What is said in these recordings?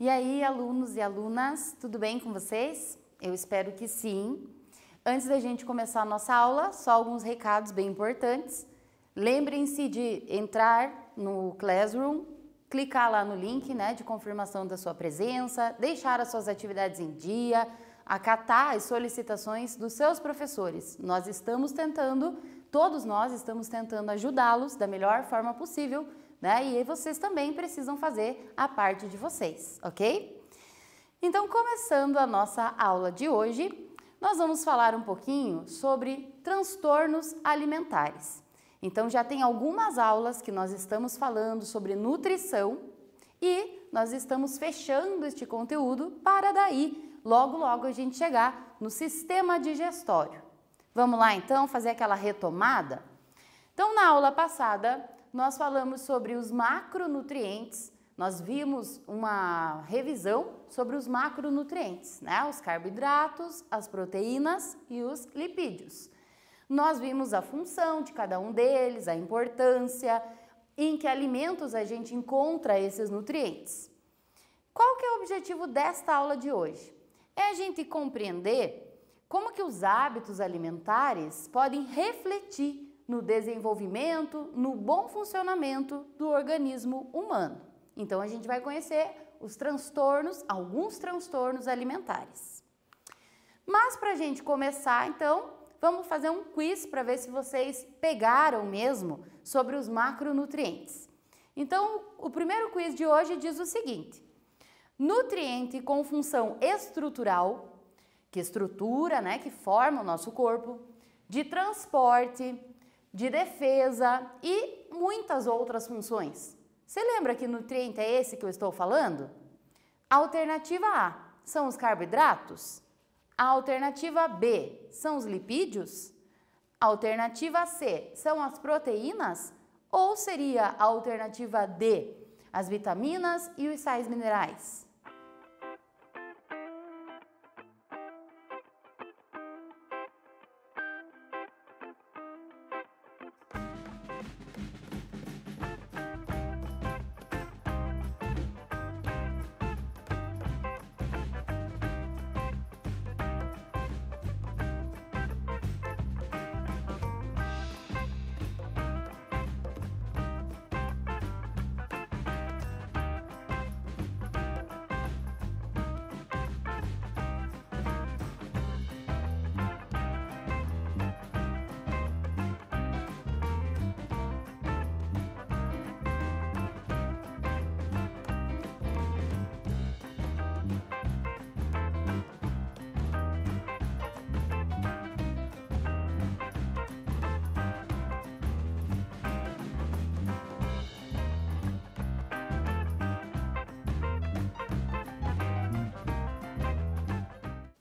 E aí, alunos e alunas, tudo bem com vocês? Eu espero que sim. Antes da gente começar a nossa aula, só alguns recados bem importantes. Lembrem-se de entrar no Classroom, clicar lá no link né, de confirmação da sua presença, deixar as suas atividades em dia, acatar as solicitações dos seus professores. Nós estamos tentando, todos nós estamos tentando ajudá-los da melhor forma possível né? E vocês também precisam fazer a parte de vocês, ok? Então, começando a nossa aula de hoje, nós vamos falar um pouquinho sobre transtornos alimentares. Então, já tem algumas aulas que nós estamos falando sobre nutrição e nós estamos fechando este conteúdo para daí, logo, logo, a gente chegar no sistema digestório. Vamos lá então fazer aquela retomada? Então, na aula passada, nós falamos sobre os macronutrientes, nós vimos uma revisão sobre os macronutrientes, né? Os carboidratos, as proteínas e os lipídios. Nós vimos a função de cada um deles, a importância, em que alimentos a gente encontra esses nutrientes. Qual que é o objetivo desta aula de hoje? É a gente compreender como que os hábitos alimentares podem refletir no desenvolvimento, no bom funcionamento do organismo humano. Então a gente vai conhecer os transtornos, alguns transtornos alimentares. Mas para a gente começar, então, vamos fazer um quiz para ver se vocês pegaram mesmo sobre os macronutrientes. Então, o primeiro quiz de hoje diz o seguinte: nutriente com função estrutural, que estrutura, né, que forma o nosso corpo, de transporte, de defesa e muitas outras funções. Você lembra que nutriente é esse que eu estou falando? Alternativa A são os carboidratos. A alternativa B são os lipídios. Alternativa C são as proteínas. Ou seria a alternativa D, as vitaminas e os sais minerais?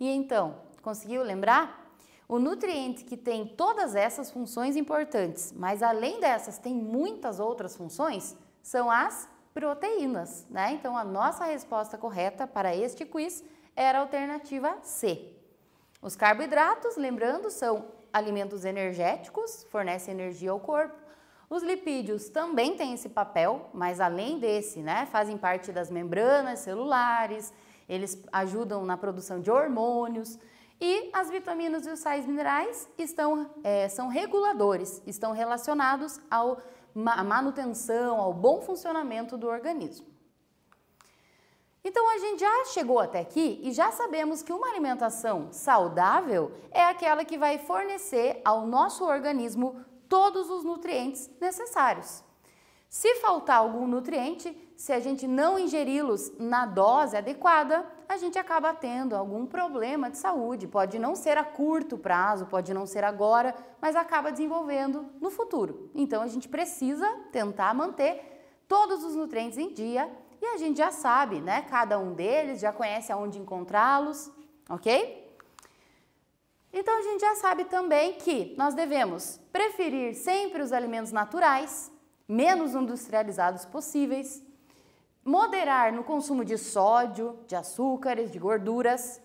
E então, conseguiu lembrar? O nutriente que tem todas essas funções importantes, mas além dessas tem muitas outras funções, são as proteínas, né? Então a nossa resposta correta para este quiz era a alternativa C. Os carboidratos, lembrando, são alimentos energéticos, fornecem energia ao corpo. Os lipídios também têm esse papel, mas além desse, né, fazem parte das membranas celulares, eles ajudam na produção de hormônios e as vitaminas e os sais minerais estão, é, são reguladores, estão relacionados à manutenção, ao bom funcionamento do organismo. Então a gente já chegou até aqui e já sabemos que uma alimentação saudável é aquela que vai fornecer ao nosso organismo todos os nutrientes necessários. Se faltar algum nutriente, se a gente não ingeri-los na dose adequada, a gente acaba tendo algum problema de saúde. Pode não ser a curto prazo, pode não ser agora, mas acaba desenvolvendo no futuro. Então a gente precisa tentar manter todos os nutrientes em dia e a gente já sabe, né? Cada um deles já conhece aonde encontrá-los, ok? Então a gente já sabe também que nós devemos preferir sempre os alimentos naturais menos industrializados possíveis, moderar no consumo de sódio, de açúcares, de gorduras,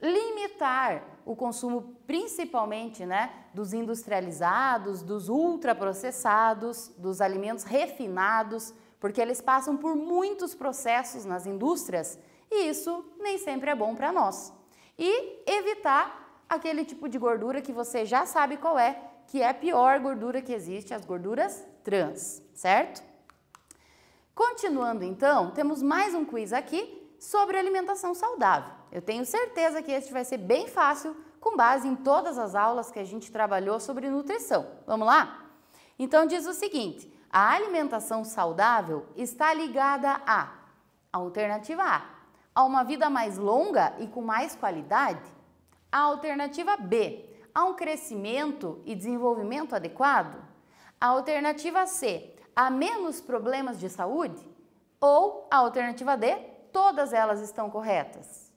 limitar o consumo principalmente né, dos industrializados, dos ultraprocessados, dos alimentos refinados, porque eles passam por muitos processos nas indústrias e isso nem sempre é bom para nós. E evitar aquele tipo de gordura que você já sabe qual é, que é a pior gordura que existe, as gorduras trans, certo? Continuando então, temos mais um quiz aqui sobre alimentação saudável. Eu tenho certeza que este vai ser bem fácil com base em todas as aulas que a gente trabalhou sobre nutrição. Vamos lá? Então diz o seguinte: a alimentação saudável está ligada a alternativa A, a uma vida mais longa e com mais qualidade. A alternativa B, a um crescimento e desenvolvimento adequado. A alternativa C, a menos problemas de saúde. Ou a alternativa D, todas elas estão corretas.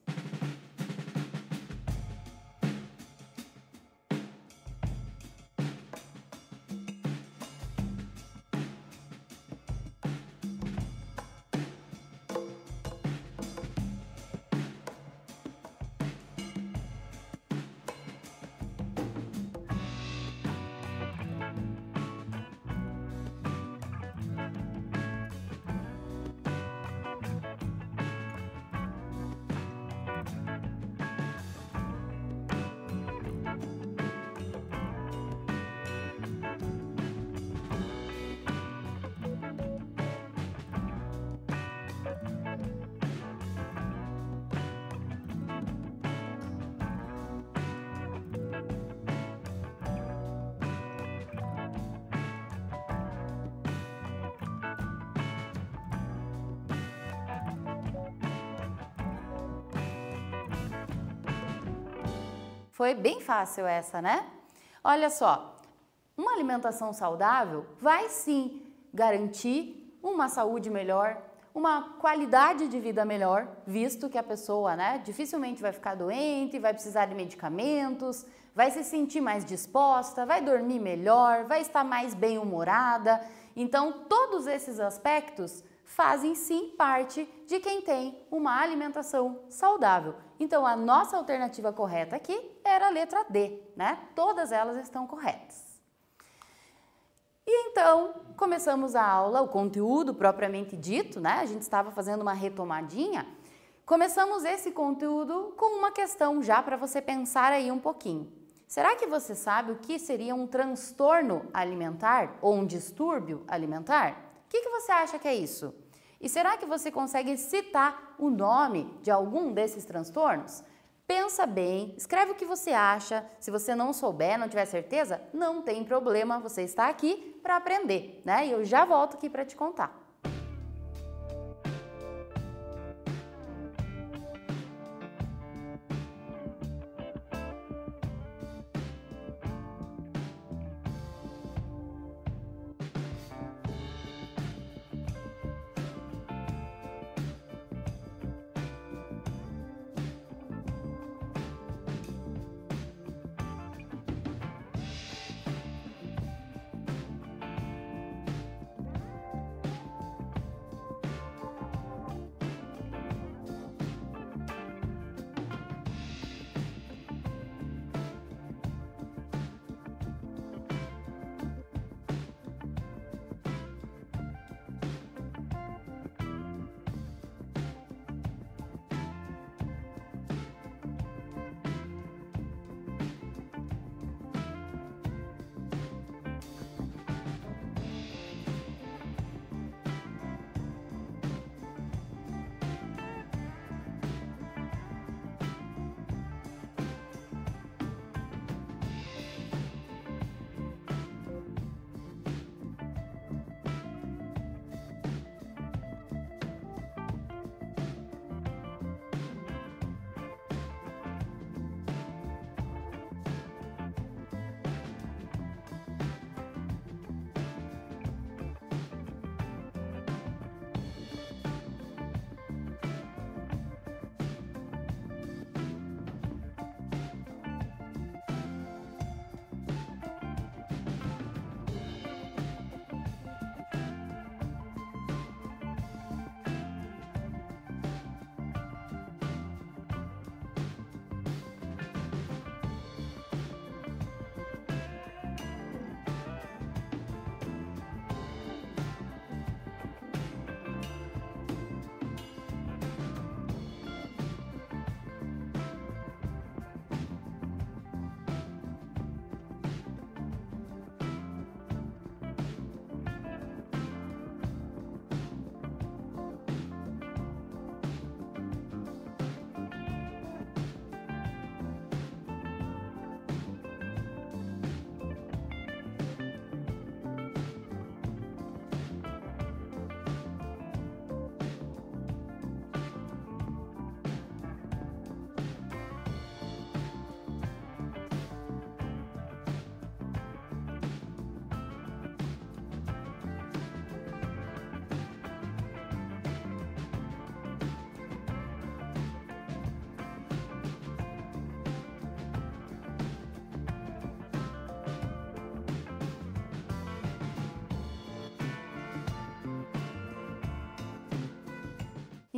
Foi bem fácil essa, né? Olha só, uma alimentação saudável vai sim garantir uma saúde melhor, uma qualidade de vida melhor, visto que a pessoa, né, dificilmente vai ficar doente, vai precisar de medicamentos, vai se sentir mais disposta, vai dormir melhor, vai estar mais bem-humorada. Então, todos esses aspectos fazem sim parte de quem tem uma alimentação saudável. Então, a nossa alternativa correta aqui era a letra D, né? Todas elas estão corretas. E então, começamos a aula, o conteúdo propriamente dito, né? A gente estava fazendo uma retomadinha. Começamos esse conteúdo com uma questão já para você pensar aí um pouquinho. Será que você sabe o que seria um transtorno alimentar ou um distúrbio alimentar? O que, que você acha que é isso? E será que você consegue citar o nome de algum desses transtornos? Pensa bem, escreve o que você acha. Se você não souber, não tiver certeza, não tem problema, você está aqui para aprender, né? E eu já volto aqui para te contar.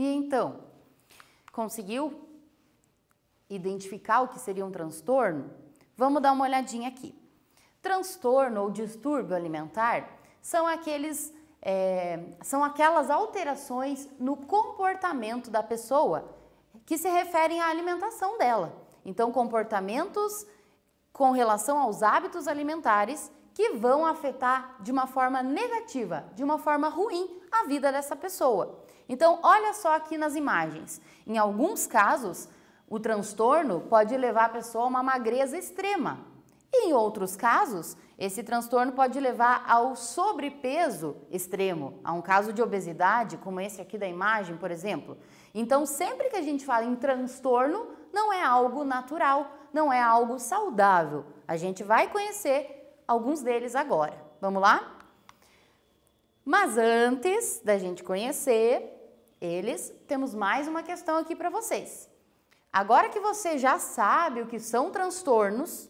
E então, conseguiu identificar o que seria um transtorno? Vamos dar uma olhadinha aqui. Transtorno ou distúrbio alimentar são aqueles é, são aquelas alterações no comportamento da pessoa que se referem à alimentação dela. Então, comportamentos com relação aos hábitos alimentares que vão afetar de uma forma negativa, de uma forma ruim, a vida dessa pessoa. Então, olha só aqui nas imagens. Em alguns casos, o transtorno pode levar a pessoa a uma magreza extrema. Em outros casos, esse transtorno pode levar ao sobrepeso extremo, a um caso de obesidade, como esse aqui da imagem, por exemplo. Então, sempre que a gente fala em transtorno, não é algo natural, não é algo saudável. A gente vai conhecer alguns deles agora. Vamos lá? Mas antes da gente conhecer eles, temos mais uma questão aqui para vocês. Agora que você já sabe o que são transtornos,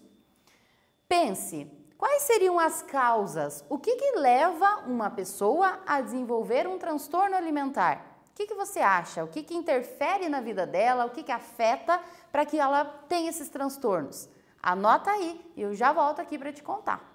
pense, quais seriam as causas? O que, que leva uma pessoa a desenvolver um transtorno alimentar? O que, que você acha? O que, que interfere na vida dela? O que, que afeta para que ela tenha esses transtornos? Anota aí e eu já volto aqui para te contar.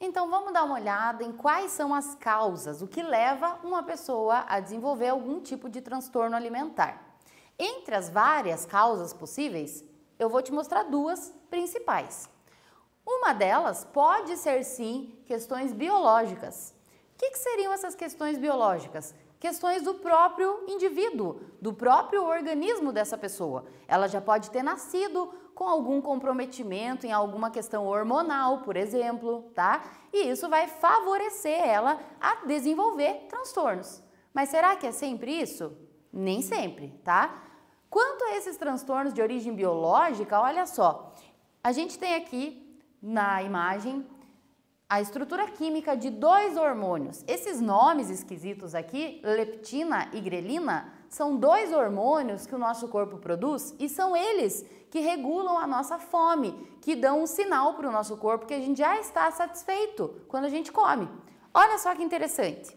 Então vamos dar uma olhada em quais são as causas, o que leva uma pessoa a desenvolver algum tipo de transtorno alimentar. Entre as várias causas possíveis, eu vou te mostrar duas principais. Uma delas pode ser sim questões biológicas. O que, que seriam essas questões biológicas? Questões do próprio indivíduo, do próprio organismo dessa pessoa. Ela já pode ter nascido com algum comprometimento em alguma questão hormonal, por exemplo, tá? E isso vai favorecer ela a desenvolver transtornos. Mas será que é sempre isso? Nem sempre, tá? Quanto a esses transtornos de origem biológica, olha só, a gente tem aqui na imagem a estrutura química de dois hormônios. Esses nomes esquisitos aqui, leptina e grelina, são dois hormônios que o nosso corpo produz e são eles que regulam a nossa fome, que dão um sinal para o nosso corpo que a gente já está satisfeito quando a gente come. Olha só que interessante.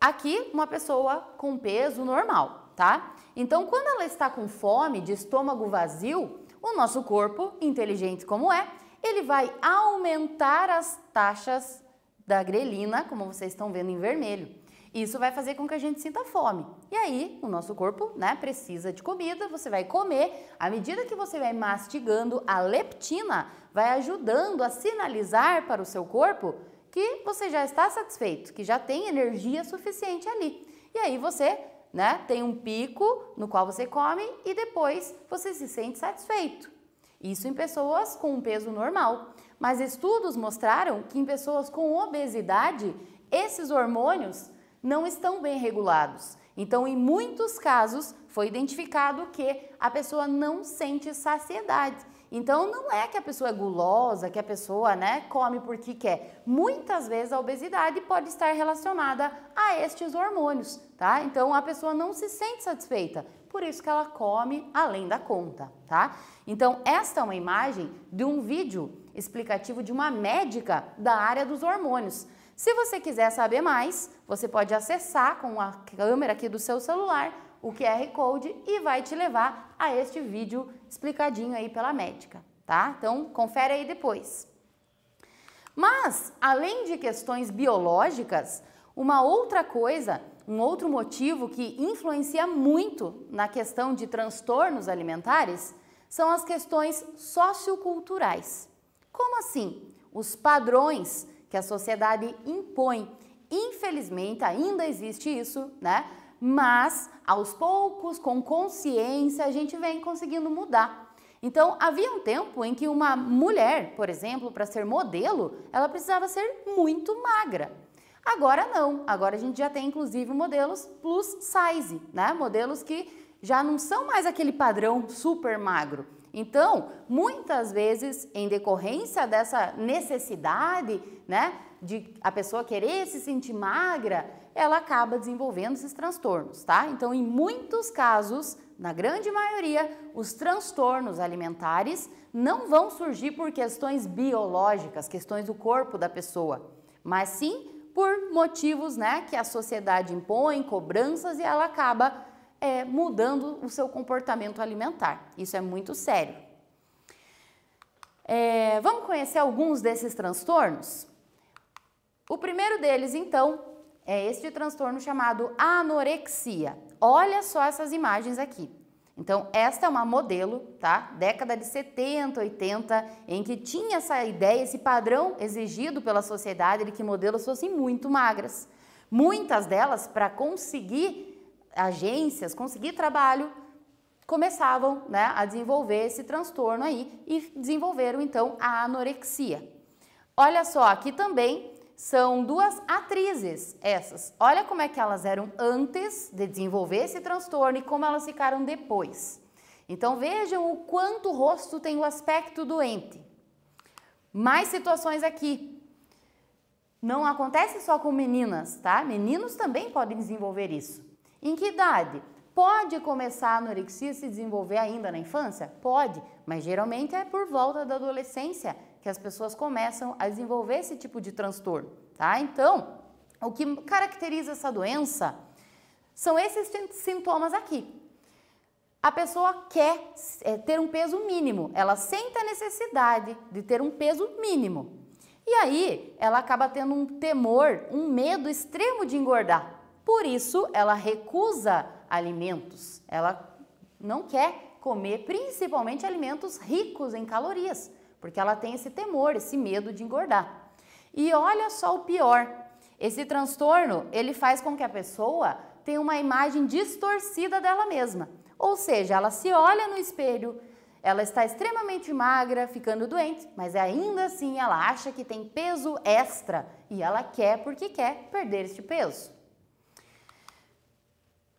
Aqui, uma pessoa com peso normal, tá? Então, quando ela está com fome, de estômago vazio, o nosso corpo, inteligente como é, ele vai aumentar as taxas da grelina, como vocês estão vendo em vermelho. Isso vai fazer com que a gente sinta fome. E aí, o nosso corpo, né, precisa de comida, você vai comer. À medida que você vai mastigando, a leptina vai ajudando a sinalizar para o seu corpo que você já está satisfeito, que já tem energia suficiente ali. E aí você, né, tem um pico no qual você come e depois você se sente satisfeito. Isso em pessoas com um peso normal. Mas estudos mostraram que em pessoas com obesidade, esses hormônios não estão bem regulados. Então, em muitos casos, foi identificado que a pessoa não sente saciedade. Então, não é que a pessoa é gulosa, que a pessoa né, come porque quer. Muitas vezes a obesidade pode estar relacionada a estes hormônios, tá? Então, a pessoa não se sente satisfeita, por isso que ela come além da conta, tá? Então, esta é uma imagem de um vídeo explicativo de uma médica da área dos hormônios. Se você quiser saber mais, você pode acessar com a câmera aqui do seu celular o QR Code e vai te levar a este vídeo explicadinho aí pela médica, tá? Então, confere aí depois. Mas, além de questões biológicas, uma outra coisa, um outro motivo que influencia muito na questão de transtornos alimentares são as questões socioculturais. Como assim? Os padrões que a sociedade impõe. Infelizmente, ainda existe isso, né? Mas aos poucos, com consciência, a gente vem conseguindo mudar. Então, havia um tempo em que uma mulher, por exemplo, para ser modelo, ela precisava ser muito magra. Agora não, agora a gente já tem inclusive modelos plus size, né? Modelos que já não são mais aquele padrão super magro. Então, muitas vezes, em decorrência dessa necessidade, né, de a pessoa querer se sentir magra, ela acaba desenvolvendo esses transtornos, tá? Então, em muitos casos, na grande maioria, os transtornos alimentares não vão surgir por questões biológicas, questões do corpo da pessoa, mas sim por motivos, né, que a sociedade impõe, cobranças e ela acaba é, mudando o seu comportamento alimentar. Isso é muito sério. É, vamos conhecer alguns desses transtornos? O primeiro deles, então, é este transtorno chamado anorexia. Olha só essas imagens aqui. Então, esta é uma modelo, tá? Década de 70, 80, em que tinha essa ideia, esse padrão exigido pela sociedade de que modelos fossem muito magras. Muitas delas, para conseguir agências conseguir trabalho, começavam né, a desenvolver esse transtorno aí e desenvolveram então a anorexia. Olha só, aqui também são duas atrizes essas. Olha como é que elas eram antes de desenvolver esse transtorno e como elas ficaram depois. Então vejam o quanto o rosto tem o aspecto doente. Mais situações aqui. Não acontece só com meninas, tá? Meninos também podem desenvolver isso. Em que idade? Pode começar a anorexia se desenvolver ainda na infância? Pode, mas geralmente é por volta da adolescência que as pessoas começam a desenvolver esse tipo de transtorno, tá? Então, o que caracteriza essa doença são esses sintomas aqui. A pessoa quer é, ter um peso mínimo, ela sente a necessidade de ter um peso mínimo. E aí ela acaba tendo um temor, um medo extremo de engordar. Por isso ela recusa alimentos. Ela não quer comer principalmente alimentos ricos em calorias, porque ela tem esse temor, esse medo de engordar. E olha só o pior. Esse transtorno, ele faz com que a pessoa tenha uma imagem distorcida dela mesma. Ou seja, ela se olha no espelho, ela está extremamente magra, ficando doente, mas ainda assim ela acha que tem peso extra e ela quer porque quer perder este peso.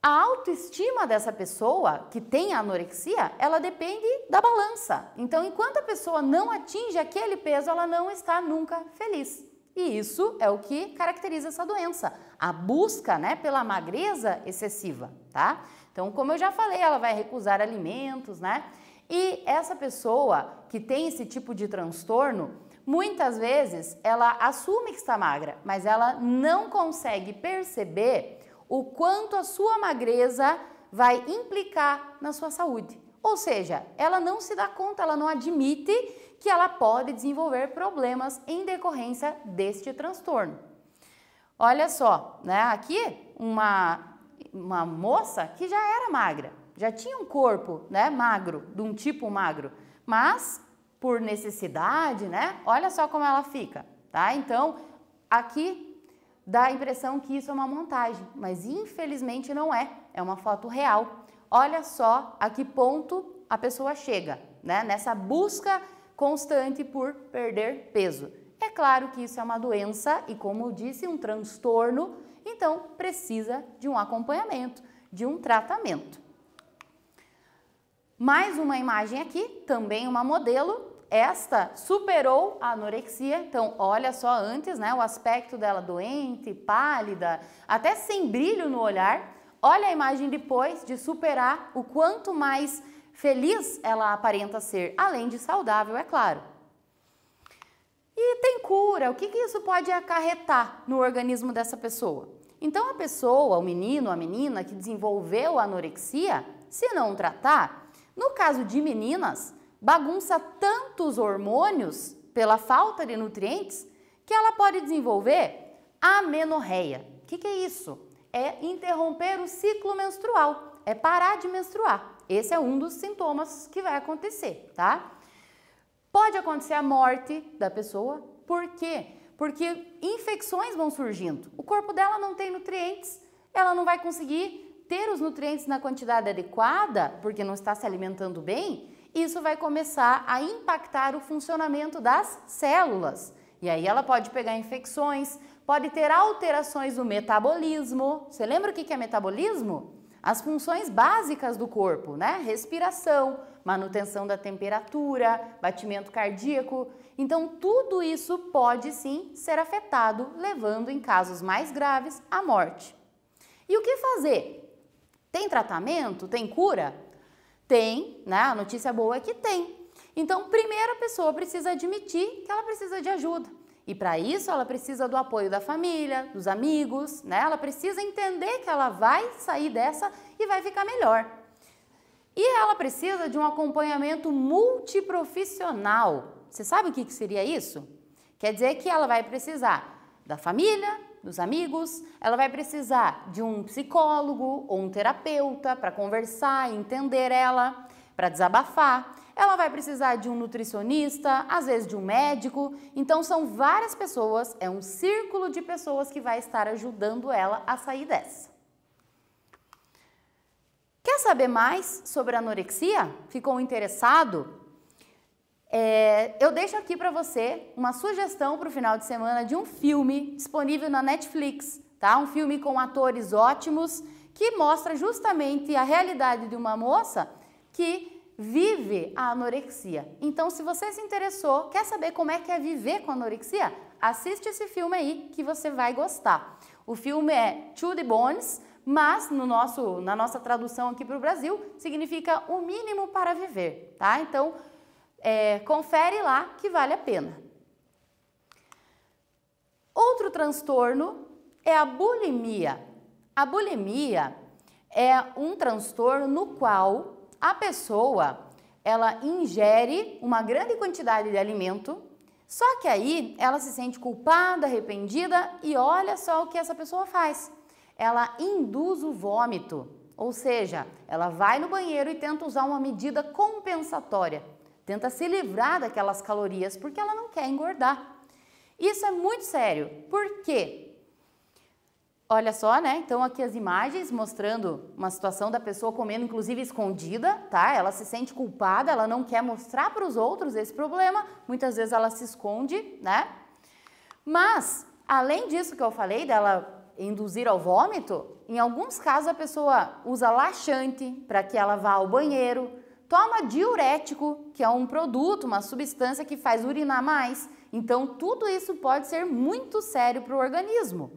A autoestima dessa pessoa que tem anorexia, ela depende da balança. Então, enquanto a pessoa não atinge aquele peso, ela não está nunca feliz. E isso é o que caracteriza essa doença, a busca, né, pela magreza excessiva, tá? Então, como eu já falei, ela vai recusar alimentos, né? E essa pessoa que tem esse tipo de transtorno, muitas vezes ela assume que está magra, mas ela não consegue perceber o quanto a sua magreza vai implicar na sua saúde. Ou seja, ela não se dá conta, ela não admite que ela pode desenvolver problemas em decorrência deste transtorno. Olha só, né? Aqui uma, uma moça que já era magra, já tinha um corpo, né, magro, de um tipo magro, mas por necessidade, né? Olha só como ela fica, tá? Então, aqui dá a impressão que isso é uma montagem, mas infelizmente não é, é uma foto real. Olha só a que ponto a pessoa chega, né? Nessa busca constante por perder peso. É claro que isso é uma doença e, como eu disse, um transtorno, então precisa de um acompanhamento, de um tratamento. Mais uma imagem aqui, também uma modelo, esta superou a anorexia, então olha só antes, né, o aspecto dela doente, pálida, até sem brilho no olhar. Olha a imagem depois de superar o quanto mais feliz ela aparenta ser, além de saudável, é claro. E tem cura, o que, que isso pode acarretar no organismo dessa pessoa? Então, a pessoa, o menino, a menina que desenvolveu a anorexia, se não tratar, no caso de meninas, bagunça tantos hormônios pela falta de nutrientes que ela pode desenvolver amenorreia. O que, que é isso? É interromper o ciclo menstrual, é parar de menstruar. Esse é um dos sintomas que vai acontecer, tá? Pode acontecer a morte da pessoa, por quê? Porque infecções vão surgindo. O corpo dela não tem nutrientes, ela não vai conseguir ter os nutrientes na quantidade adequada, porque não está se alimentando bem, isso vai começar a impactar o funcionamento das células. E aí ela pode pegar infecções, pode ter alterações no metabolismo. Você lembra o que é metabolismo? As funções básicas do corpo, né? Respiração, manutenção da temperatura, batimento cardíaco. Então, tudo isso pode sim ser afetado, levando em casos mais graves à morte. E o que fazer? Tem tratamento? Tem cura? Tem, né? A notícia boa é que tem. Então, primeiro a pessoa precisa admitir que ela precisa de ajuda. E para isso ela precisa do apoio da família, dos amigos, né? Ela precisa entender que ela vai sair dessa e vai ficar melhor. E ela precisa de um acompanhamento multiprofissional. Você sabe o que seria isso? Quer dizer que ela vai precisar da família, dos amigos, ela vai precisar de um psicólogo ou um terapeuta para conversar, entender ela, para desabafar. Ela vai precisar de um nutricionista, às vezes de um médico. Então são várias pessoas, é um círculo de pessoas que vai estar ajudando ela a sair dessa. Quer saber mais sobre anorexia? Ficou interessado? É, eu deixo aqui para você uma sugestão para o final de semana de um filme disponível na Netflix, tá? Um filme com atores ótimos que mostra justamente a realidade de uma moça que vive a anorexia. Então, se você se interessou, quer saber como é que é viver com anorexia, assiste esse filme aí que você vai gostar. O filme é To the Bones, mas no nosso, na nossa tradução aqui para o Brasil significa o mínimo para viver, tá? Então é, confere lá que vale a pena. Outro transtorno é a bulimia. A bulimia é um transtorno no qual a pessoa ela ingere uma grande quantidade de alimento, Só que aí ela se sente culpada, arrependida e olha só o que essa pessoa faz. Ela induz o vômito, ou seja, ela vai no banheiro e tenta usar uma medida compensatória, tenta se livrar daquelas calorias porque ela não quer engordar. Isso é muito sério. Por quê? Olha só, né? Então aqui as imagens mostrando uma situação da pessoa comendo inclusive escondida, tá? Ela se sente culpada, ela não quer mostrar para os outros esse problema, muitas vezes ela se esconde, né? Mas, além disso que eu falei dela induzir ao vômito, em alguns casos a pessoa usa laxante para que ela vá ao banheiro, toma diurético, que é um produto, uma substância que faz urinar mais. Então, tudo isso pode ser muito sério para o organismo.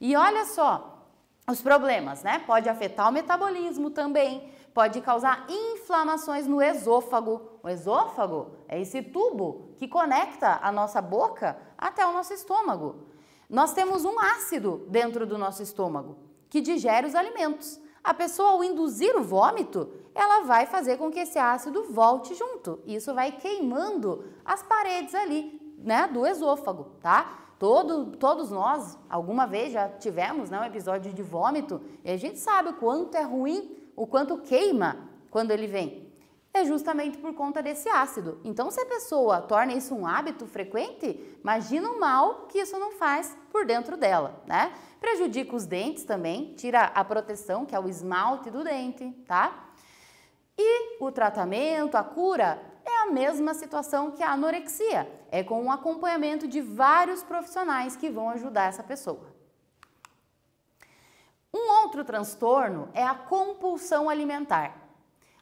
E olha só, os problemas, né? Pode afetar o metabolismo também, pode causar inflamações no esôfago. O esôfago é esse tubo que conecta a nossa boca até o nosso estômago. Nós temos um ácido dentro do nosso estômago que digere os alimentos. A pessoa, ao induzir o vômito, ela vai fazer com que esse ácido volte junto. Isso vai queimando as paredes ali, né, do esôfago, tá? Todo, todos nós, alguma vez já tivemos né, um episódio de vômito e a gente sabe o quanto é ruim, o quanto queima quando ele vem. É justamente por conta desse ácido. Então, se a pessoa torna isso um hábito frequente, imagina o mal que isso não faz por dentro dela, né? Prejudica os dentes também, tira a proteção, que é o esmalte do dente, tá? E o tratamento, a cura, é a mesma situação que a anorexia, é com um acompanhamento de vários profissionais que vão ajudar essa pessoa. Um outro transtorno é a compulsão alimentar.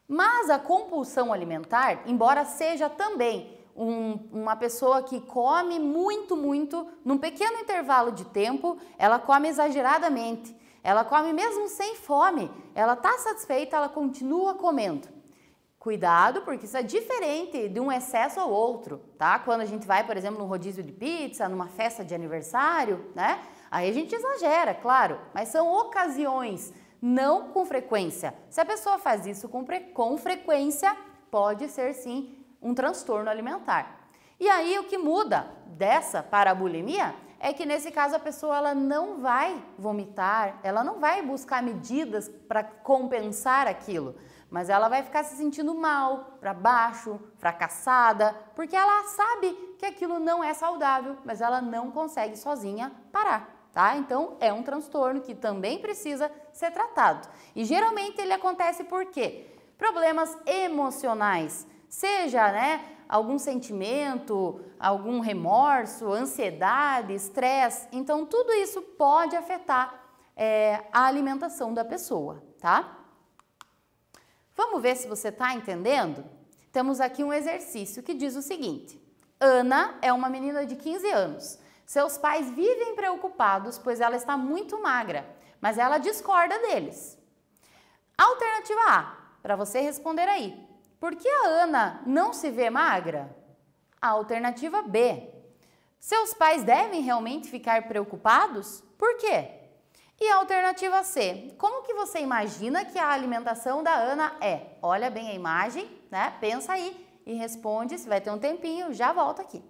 Mas a compulsão alimentar, embora seja também um, uma pessoa que come muito, muito, num pequeno intervalo de tempo, ela come exageradamente, ela come mesmo sem fome, ela está satisfeita, ela continua comendo. Cuidado, porque isso é diferente de um excesso ao outro, tá? Quando a gente vai, por exemplo, num rodízio de pizza, numa festa de aniversário, né? Aí a gente exagera, claro, mas são ocasiões, não com frequência. Se a pessoa faz isso com, com frequência, pode ser sim um transtorno alimentar. E aí o que muda dessa para a bulimia é que nesse caso a pessoa ela não vai vomitar, ela não vai buscar medidas para compensar aquilo mas ela vai ficar se sentindo mal, para baixo, fracassada, porque ela sabe que aquilo não é saudável, mas ela não consegue sozinha parar. Tá? Então é um transtorno que também precisa ser tratado. E geralmente ele acontece por quê? Problemas emocionais, seja, né, algum sentimento, algum remorso, ansiedade, estresse. Então tudo isso pode afetar é, a alimentação da pessoa, tá? Vamos ver se você está entendendo? Temos aqui um exercício que diz o seguinte: Ana é uma menina de 15 anos. Seus pais vivem preocupados, pois ela está muito magra, mas ela discorda deles. Alternativa A, para você responder aí. Por que a Ana não se vê magra? Alternativa B. Seus pais devem realmente ficar preocupados? Por quê? E alternativa C, como que você imagina que a alimentação da Ana é? Olha bem a imagem, né? Pensa aí e responde, se vai ter um tempinho, já volta aqui.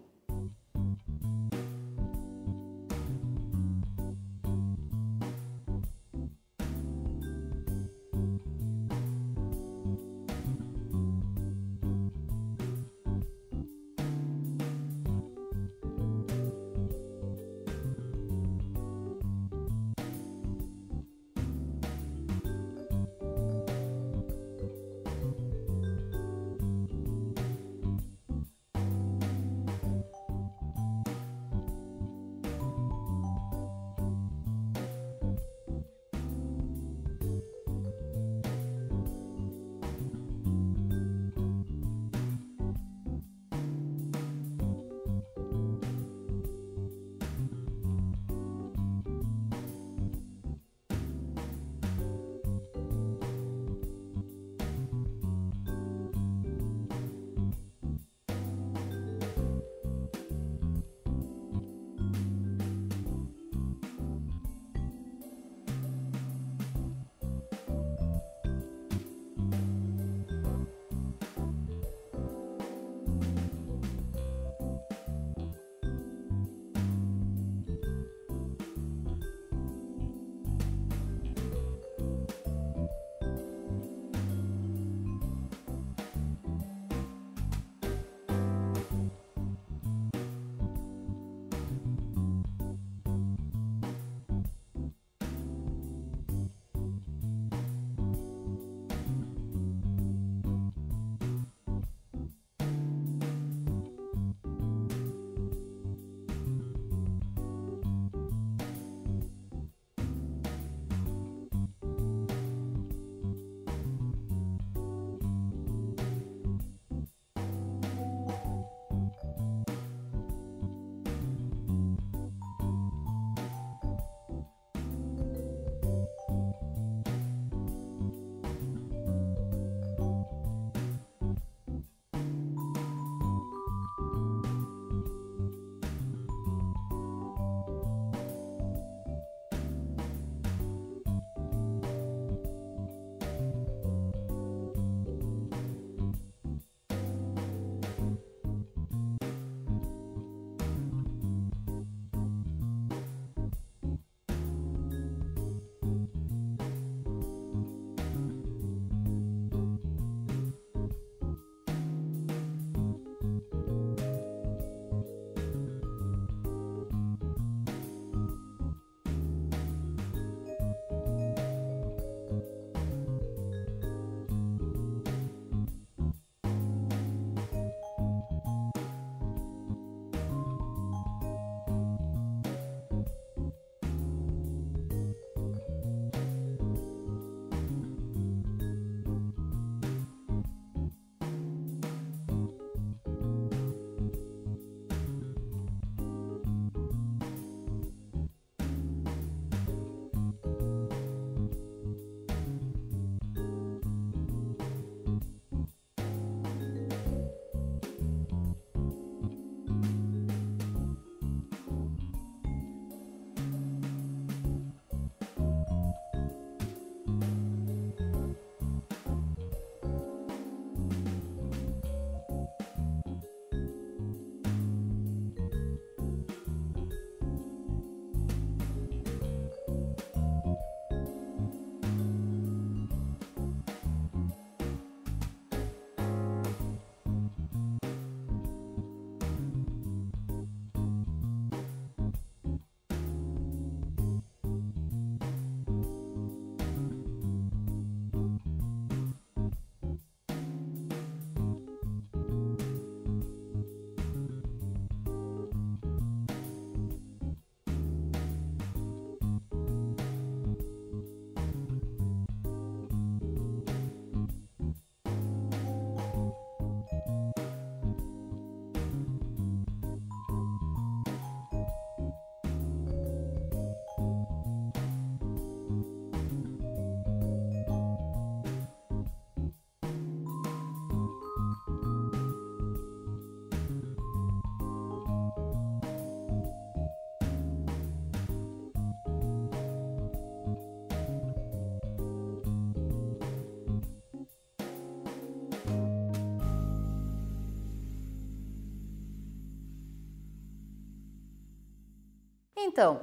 Então,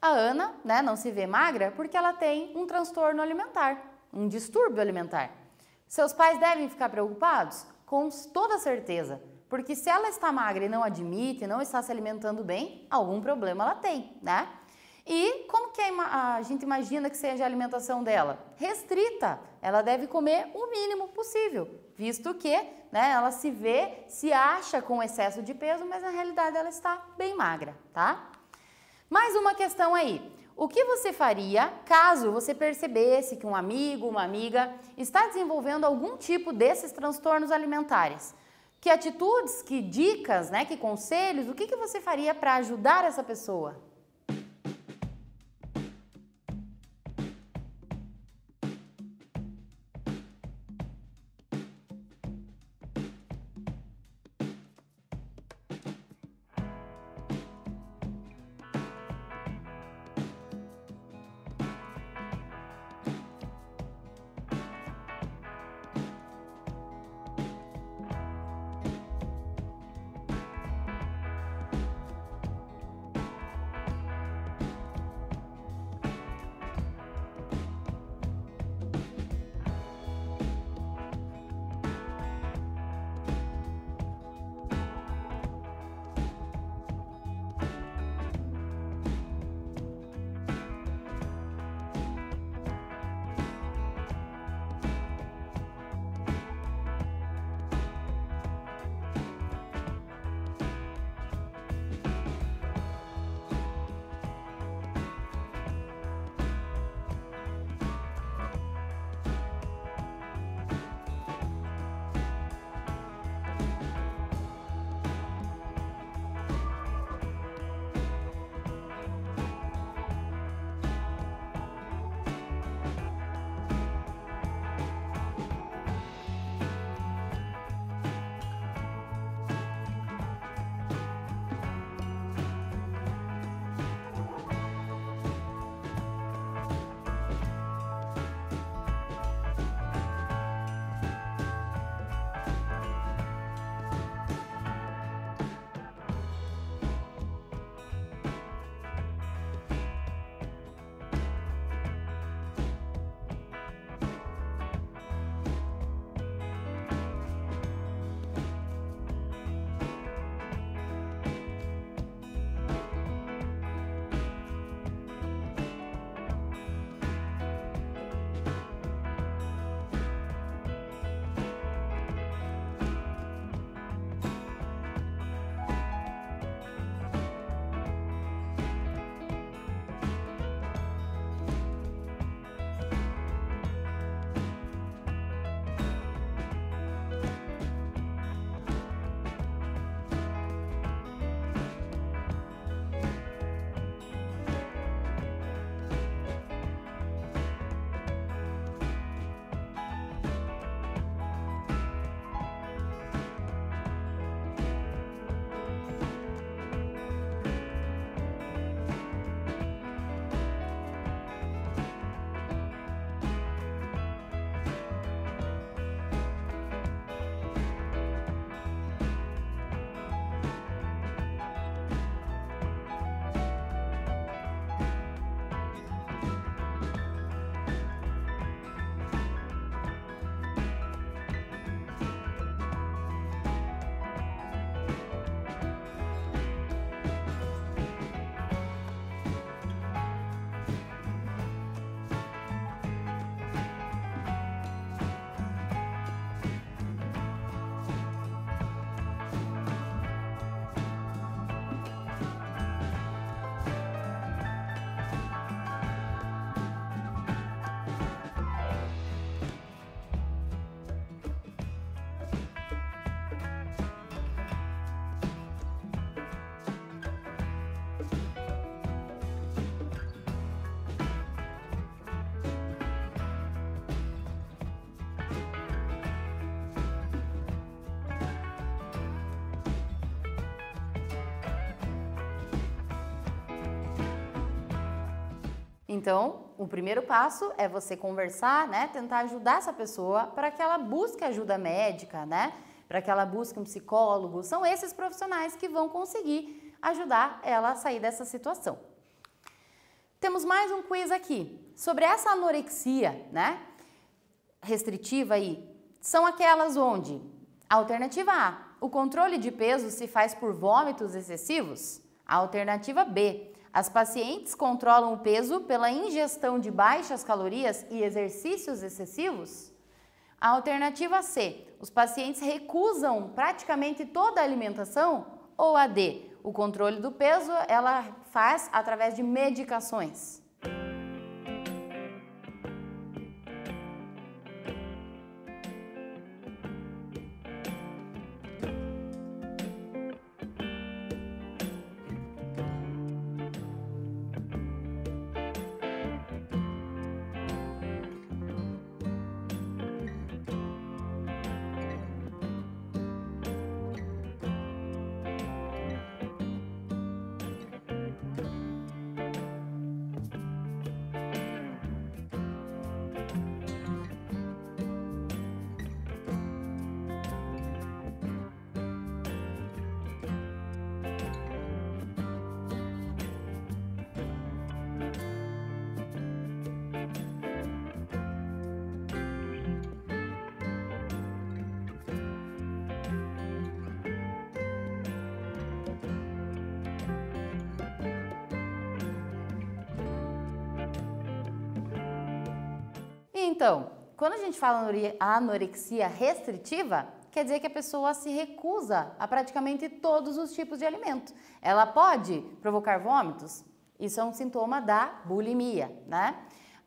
a Ana né, não se vê magra porque ela tem um transtorno alimentar, um distúrbio alimentar. Seus pais devem ficar preocupados? Com toda certeza, porque se ela está magra e não admite, não está se alimentando bem, algum problema ela tem, né? E como que a gente imagina que seja a alimentação dela? Restrita. Ela deve comer o mínimo possível, visto que né, ela se vê, se acha com excesso de peso, mas na realidade ela está bem magra, tá? Mais uma questão aí. O que você faria caso você percebesse que um amigo, uma amiga está desenvolvendo algum tipo desses transtornos alimentares? Que atitudes, que dicas, né, que conselhos, o que, que você faria para ajudar essa pessoa? Então, o primeiro passo é você conversar, né, tentar ajudar essa pessoa para que ela busque ajuda médica, né, para que ela busque um psicólogo. São esses profissionais que vão conseguir ajudar ela a sair dessa situação. Temos mais um quiz aqui sobre essa anorexia, né? Restritiva aí. São aquelas onde alternativa A, o controle de peso se faz por vômitos excessivos? Alternativa B, as pacientes controlam o peso pela ingestão de baixas calorias e exercícios excessivos? A alternativa C, os pacientes recusam praticamente toda a alimentação? Ou a D, o controle do peso ela faz através de medicações? Então, quando a gente fala anorexia restritiva, quer dizer que a pessoa se recusa a praticamente todos os tipos de alimento. Ela pode provocar vômitos? Isso é um sintoma da bulimia, né?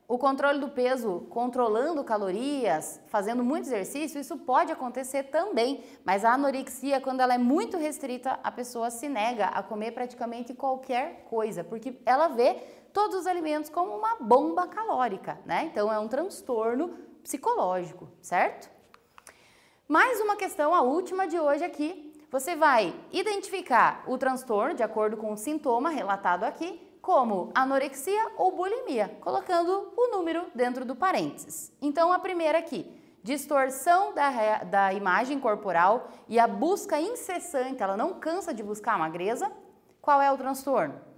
O controle do peso, controlando calorias, fazendo muito exercício, isso pode acontecer também, mas a anorexia, quando ela é muito restrita, a pessoa se nega a comer praticamente qualquer coisa, porque ela vê todos os alimentos como uma bomba calórica, né? Então é um transtorno psicológico, certo? Mais uma questão, a última de hoje aqui. Você vai identificar o transtorno de acordo com o sintoma relatado aqui, como anorexia ou bulimia, colocando o número dentro do parênteses. Então a primeira aqui, distorção da, da imagem corporal e a busca incessante, ela não cansa de buscar a magreza. Qual é o transtorno?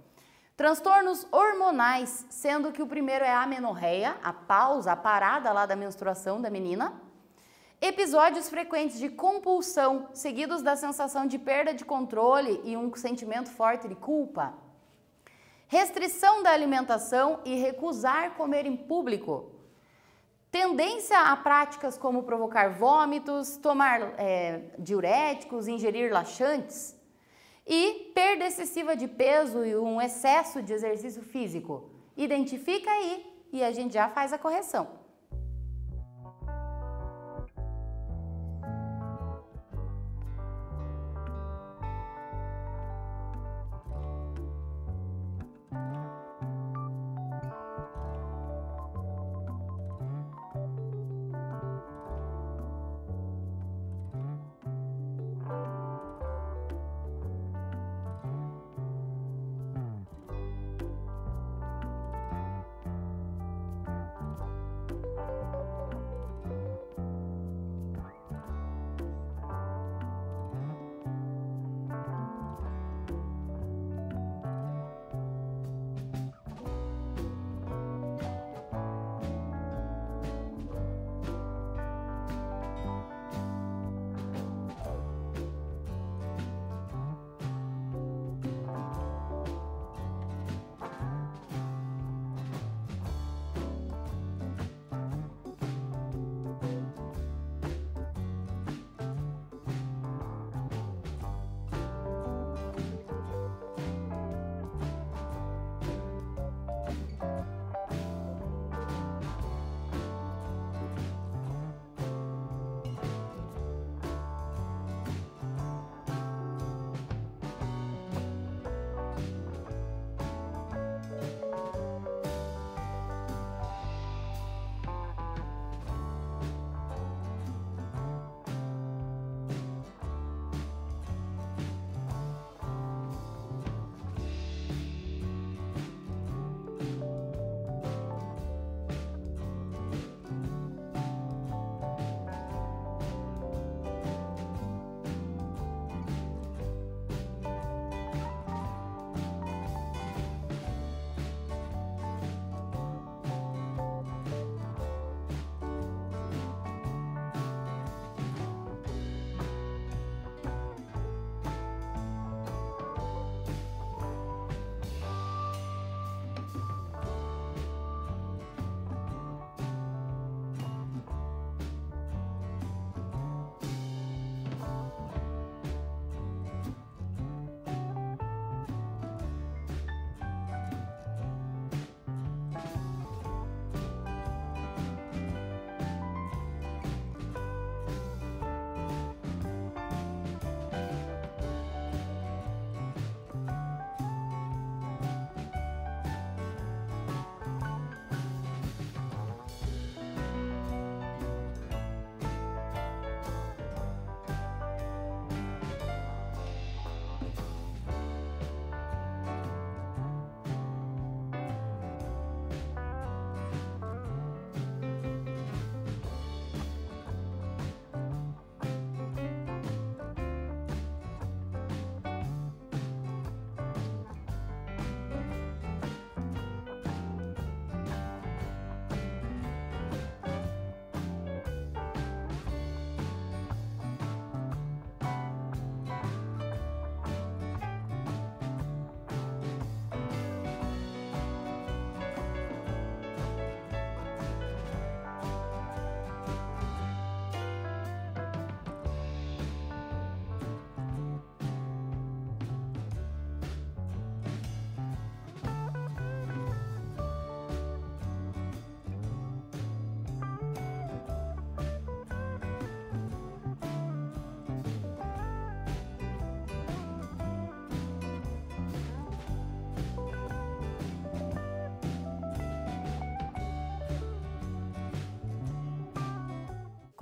Transtornos hormonais, sendo que o primeiro é a amenorreia, a pausa, a parada lá da menstruação da menina. Episódios frequentes de compulsão, seguidos da sensação de perda de controle e um sentimento forte de culpa. Restrição da alimentação e recusar comer em público. Tendência a práticas como provocar vômitos, tomar é, diuréticos, ingerir laxantes e perda excessiva de peso e um excesso de exercício físico. Identifica aí e a gente já faz a correção.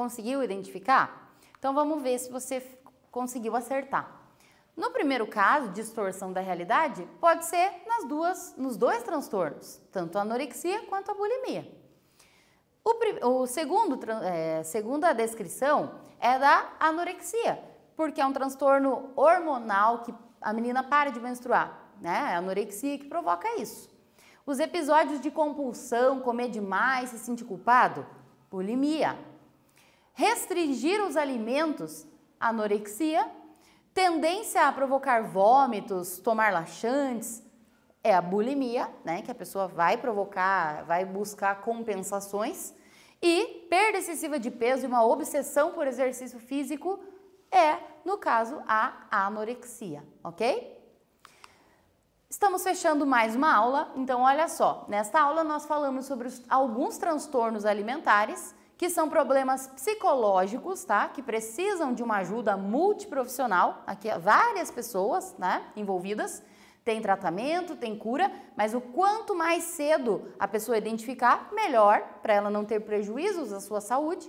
Conseguiu identificar? Então vamos ver se você conseguiu acertar. No primeiro caso, distorção da realidade, pode ser nas duas, nos dois transtornos, tanto a anorexia quanto a bulimia. O, o segundo, é, segunda descrição é da anorexia, porque é um transtorno hormonal que a menina para de menstruar, né? É a anorexia que provoca isso. Os episódios de compulsão, comer demais, se sentir culpado, bulimia. Restringir os alimentos, anorexia Tendência a provocar vômitos, tomar laxantes, é a bulimia, né? Que a pessoa vai provocar, vai buscar compensações. E perda excessiva de peso e uma obsessão por exercício físico é, no caso, a anorexia, ok? Estamos fechando mais uma aula, então olha só, nesta aula nós falamos sobre alguns transtornos alimentares que são problemas psicológicos, tá? Que precisam de uma ajuda multiprofissional. Aqui várias pessoas, né, envolvidas. Tem tratamento, tem cura, mas o quanto mais cedo a pessoa identificar, melhor para ela não ter prejuízos à sua saúde.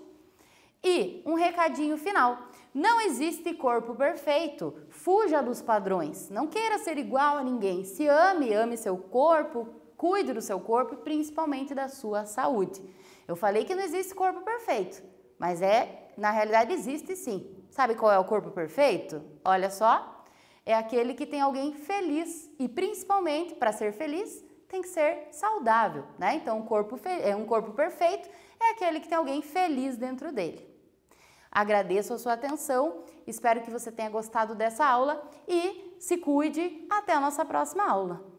E um recadinho final: não existe corpo perfeito. Fuja dos padrões. Não queira ser igual a ninguém. Se ame, ame seu corpo, cuide do seu corpo e principalmente da sua saúde. Eu falei que não existe corpo perfeito, mas é, na realidade existe sim. Sabe qual é o corpo perfeito? Olha só, é aquele que tem alguém feliz e principalmente para ser feliz tem que ser saudável, né? Então, um corpo é um corpo perfeito é aquele que tem alguém feliz dentro dele. Agradeço a sua atenção, espero que você tenha gostado dessa aula e se cuide até a nossa próxima aula.